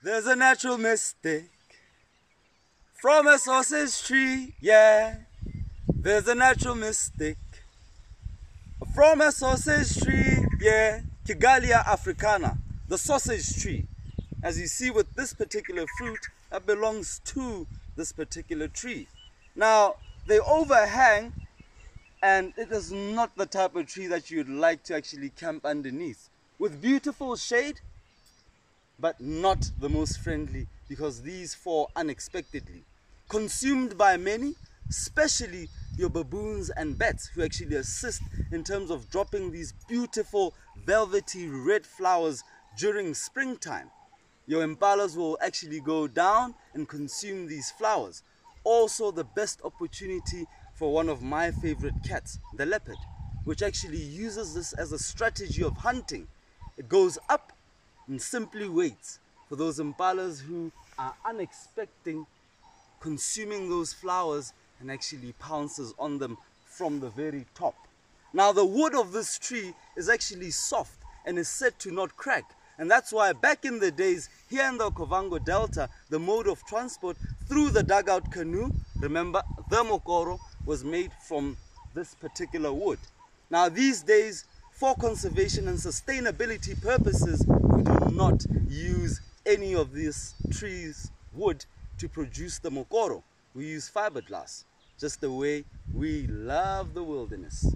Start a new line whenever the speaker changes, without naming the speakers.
There's a natural mystic from a sausage tree, yeah. There's a natural mystic from a sausage tree, yeah. Kigelia africana, the sausage tree. As you see with this particular fruit, that belongs to this particular tree. Now, they overhang and it is not the type of tree that you'd like to actually camp underneath. With beautiful shade, but not the most friendly because these fall unexpectedly. Consumed by many, especially your baboons and bats who actually assist in terms of dropping these beautiful velvety red flowers during springtime. Your impalas will actually go down and consume these flowers. Also the best opportunity for one of my favorite cats, the leopard, which actually uses this as a strategy of hunting. It goes up and simply waits for those impalas who are unexpecting consuming those flowers and actually pounces on them from the very top. Now the wood of this tree is actually soft and is said to not crack. And that's why back in the days, here in the Okavango Delta, the mode of transport through the dugout canoe, remember, the mokoro was made from this particular wood. Now these days, for conservation and sustainability purposes, we do not use any of these trees wood to produce the mokoro. We use fiberglass, just the way we love the wilderness.